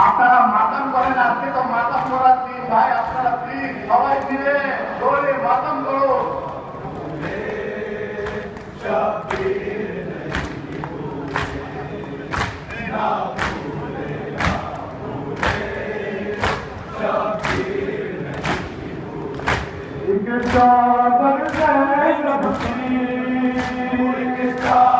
আপনারা মাতাম করেন, আজকে তো মাতাম করার দিন, ভাই, আপনারা প্লিজ সবাই মিলে দৌড়ে মাতাম করো Stop!